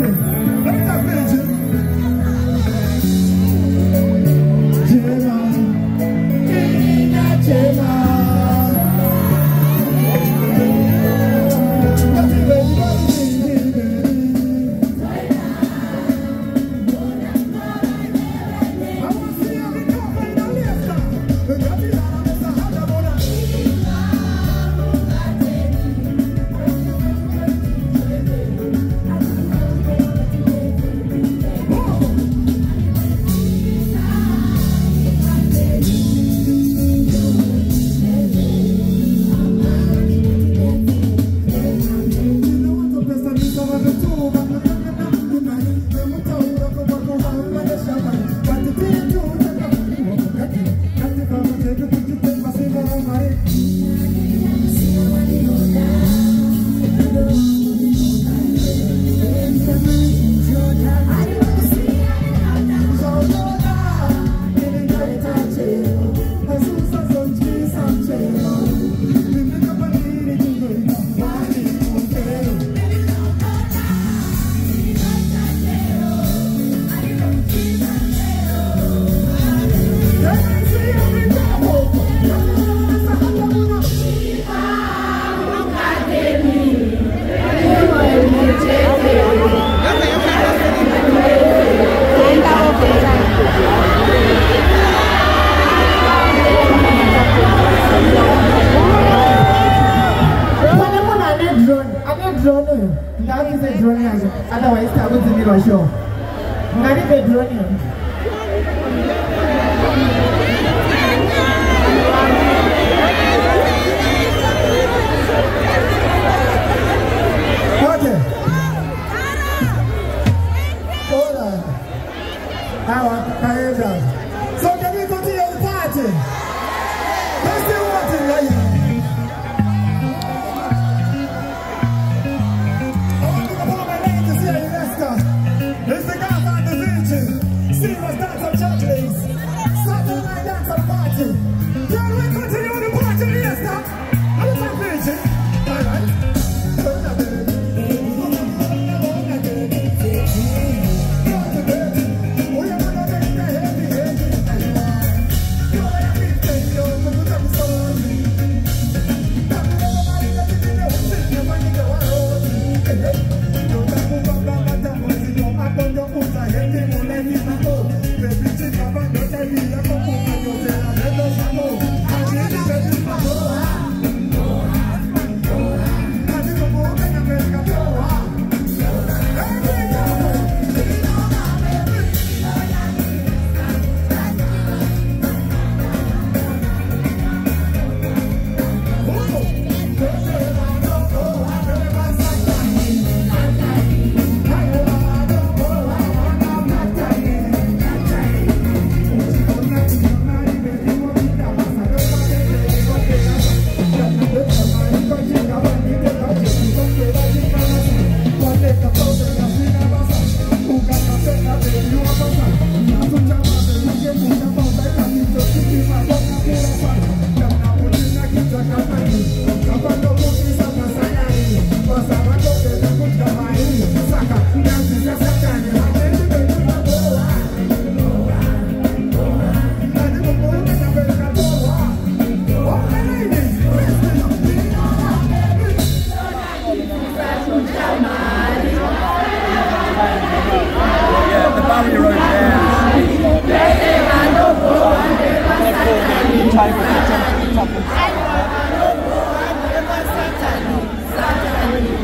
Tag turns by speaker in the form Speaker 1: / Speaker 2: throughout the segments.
Speaker 1: Thank you.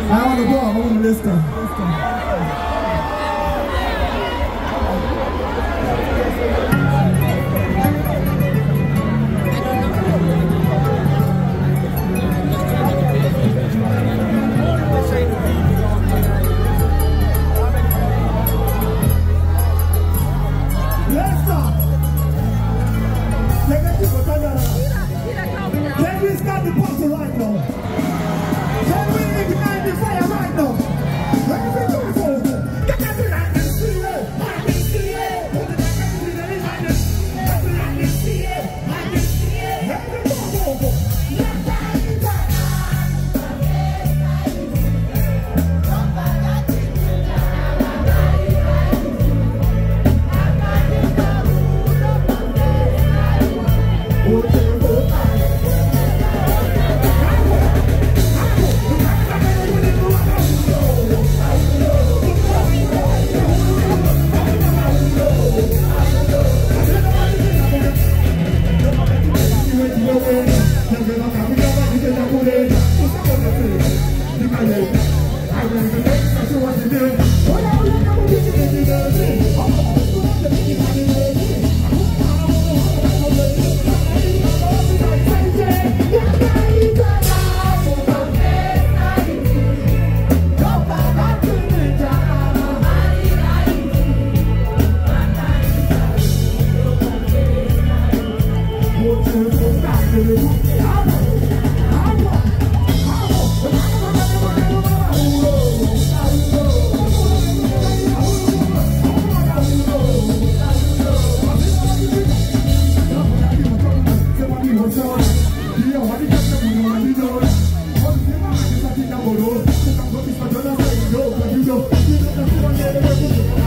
Speaker 1: I want to go. I want to listen. do.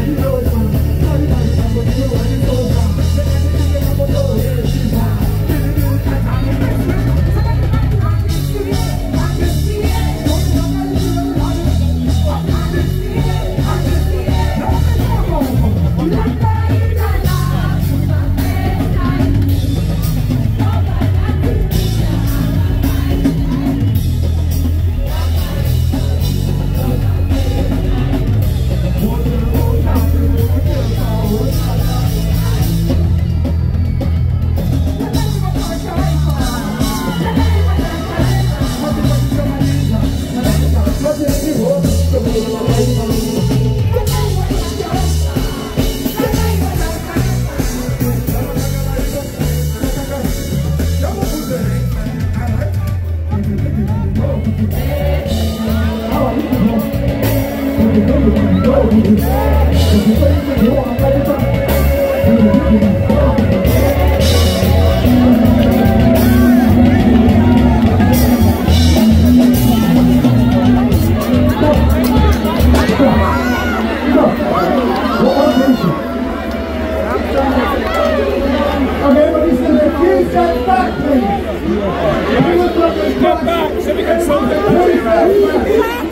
Speaker 1: Come back! Somebody get something!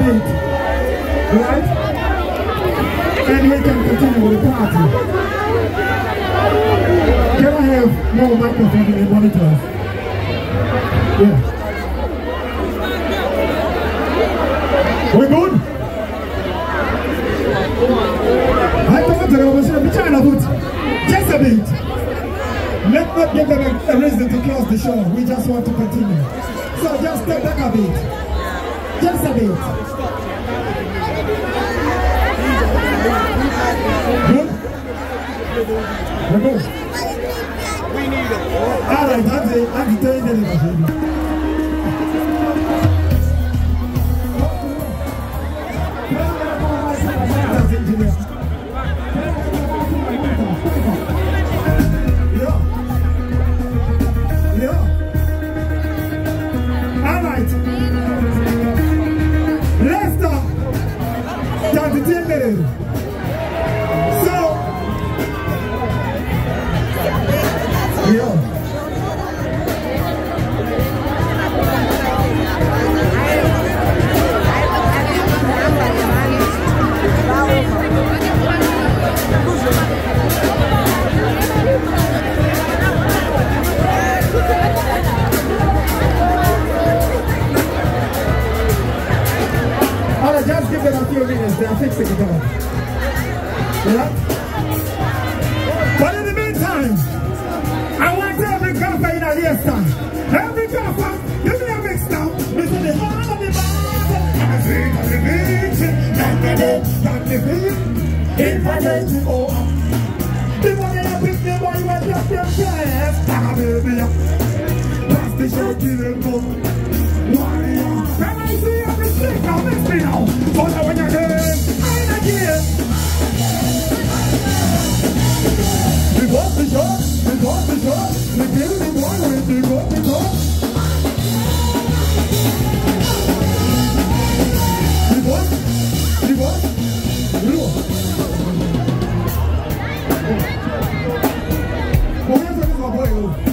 Speaker 1: Right? And we can continue with the party. Can I have more microphone in the? Yeah. We good? I thought that I was in China, but just a bit. Let's not give them a, a reason to close the show. We just want to continue. So just step back a bit. Just a bit. We need a All right, that's. I'm telling you. Thank you. Ah, baby, that's the I you, I'll I'm Ooh.